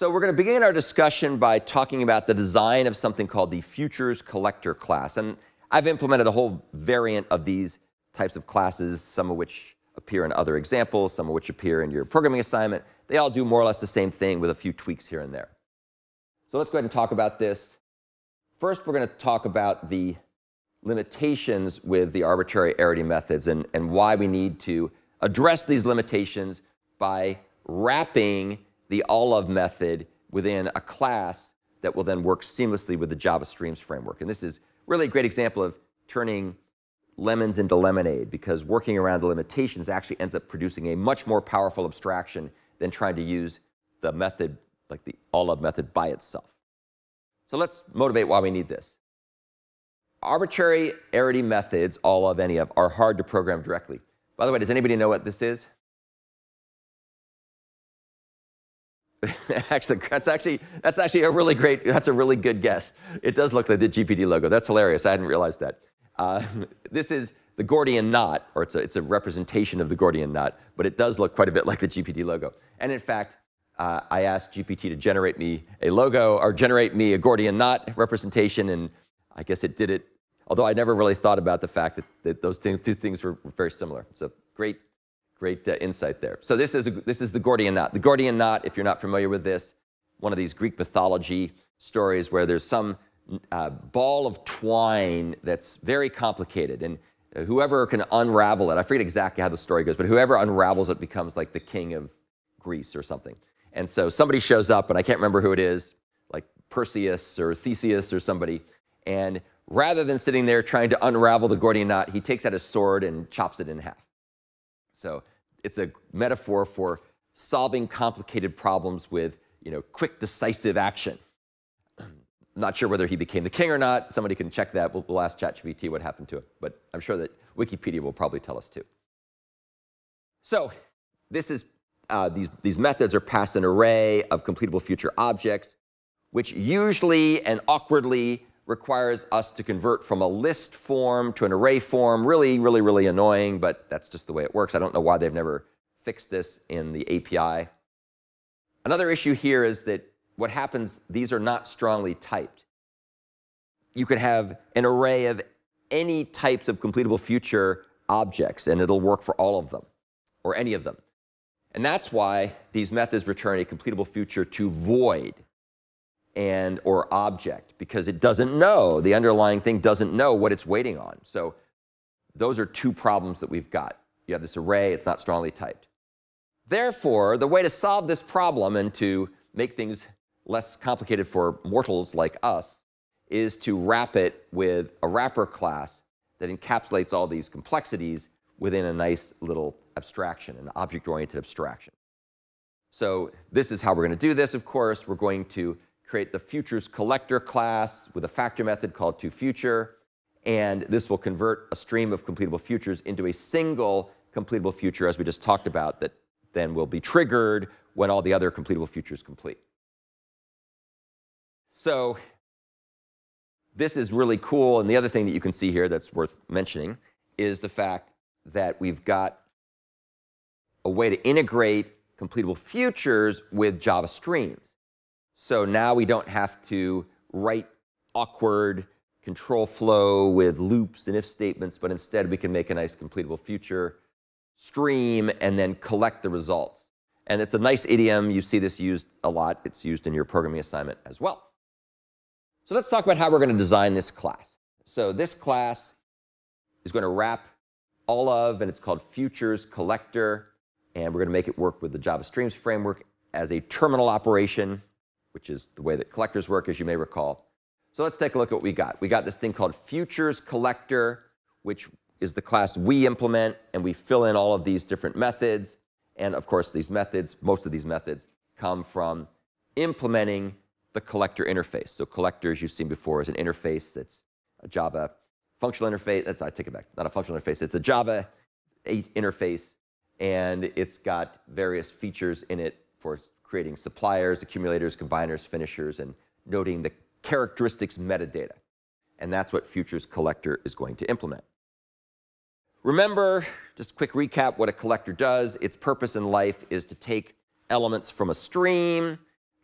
So we're going to begin our discussion by talking about the design of something called the Futures Collector class. And I've implemented a whole variant of these types of classes, some of which appear in other examples, some of which appear in your programming assignment. They all do more or less the same thing with a few tweaks here and there. So let's go ahead and talk about this. First, we're going to talk about the limitations with the arbitrary arity methods and, and why we need to address these limitations by wrapping the all-of method within a class that will then work seamlessly with the Java Streams framework. And this is really a great example of turning lemons into lemonade because working around the limitations actually ends up producing a much more powerful abstraction than trying to use the method, like the all-of method by itself. So let's motivate why we need this. Arbitrary arity methods, all of any of, are hard to program directly. By the way, does anybody know what this is? actually, that's actually that's actually a really great. That's a really good guess. It does look like the GPT logo. That's hilarious. I hadn't realized that. Uh, this is the Gordian knot, or it's a, it's a representation of the Gordian knot, but it does look quite a bit like the GPT logo. And in fact, uh, I asked GPT to generate me a logo or generate me a Gordian knot representation, and I guess it did it. Although I never really thought about the fact that, that those two things were very similar. So great Great uh, insight there. So this is, a, this is the Gordian knot. The Gordian knot, if you're not familiar with this, one of these Greek mythology stories where there's some uh, ball of twine that's very complicated. And uh, whoever can unravel it, I forget exactly how the story goes, but whoever unravels it becomes like the king of Greece or something. And so somebody shows up, and I can't remember who it is, like Perseus or Theseus or somebody. And rather than sitting there trying to unravel the Gordian knot, he takes out his sword and chops it in half. So it's a metaphor for solving complicated problems with you know, quick, decisive action. not sure whether he became the king or not. Somebody can check that. We'll, we'll ask ChatGPT what happened to it. But I'm sure that Wikipedia will probably tell us too. So this is, uh, these, these methods are past an array of completable future objects, which usually and awkwardly requires us to convert from a list form to an array form. Really, really, really annoying, but that's just the way it works. I don't know why they've never fixed this in the API. Another issue here is that what happens, these are not strongly typed. You could have an array of any types of completable future objects, and it'll work for all of them, or any of them. And that's why these methods return a completable future to void and or object because it doesn't know, the underlying thing doesn't know what it's waiting on. So those are two problems that we've got. You have this array, it's not strongly typed. Therefore, the way to solve this problem and to make things less complicated for mortals like us is to wrap it with a wrapper class that encapsulates all these complexities within a nice little abstraction, an object-oriented abstraction. So this is how we're going to do this, of course. We're going to create the futures collector class with a factor method called toFuture. And this will convert a stream of completable futures into a single completable future, as we just talked about, that then will be triggered when all the other completable futures complete. So this is really cool. And the other thing that you can see here that's worth mentioning is the fact that we've got a way to integrate completable futures with Java streams. So now we don't have to write awkward control flow with loops and if statements, but instead we can make a nice completable future stream and then collect the results. And it's a nice idiom. You see this used a lot. It's used in your programming assignment as well. So let's talk about how we're going to design this class. So this class is going to wrap all of, and it's called Futures Collector, and we're going to make it work with the Java Streams framework as a terminal operation which is the way that collectors work, as you may recall. So let's take a look at what we got. We got this thing called futures collector, which is the class we implement, and we fill in all of these different methods. And of course, these methods, most of these methods, come from implementing the collector interface. So collector, as you've seen before, is an interface that's a Java functional interface. That's, I take it back, not a functional interface. It's a Java 8 interface, and it's got various features in it for creating suppliers, accumulators, combiners, finishers, and noting the characteristics metadata. And that's what Futures Collector is going to implement. Remember, just a quick recap, what a collector does. Its purpose in life is to take elements from a stream,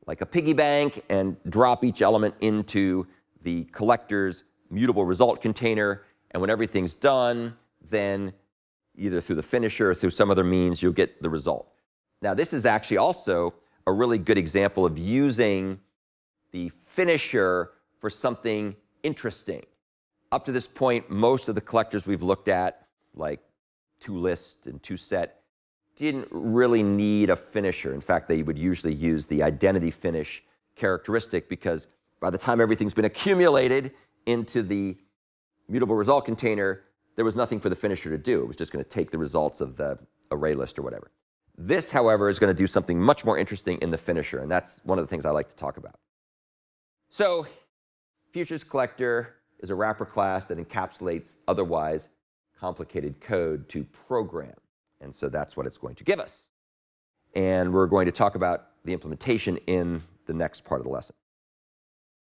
like a piggy bank and drop each element into the collector's mutable result container. And when everything's done, then either through the finisher or through some other means, you'll get the result. Now, this is actually also a really good example of using the finisher for something interesting. Up to this point, most of the collectors we've looked at, like toList and toSet, didn't really need a finisher. In fact, they would usually use the identity finish characteristic because by the time everything's been accumulated into the mutable result container, there was nothing for the finisher to do. It was just going to take the results of the array list or whatever. This, however, is going to do something much more interesting in the finisher, and that's one of the things I like to talk about. So, Futures Collector is a wrapper class that encapsulates otherwise complicated code to program. And so that's what it's going to give us. And we're going to talk about the implementation in the next part of the lesson.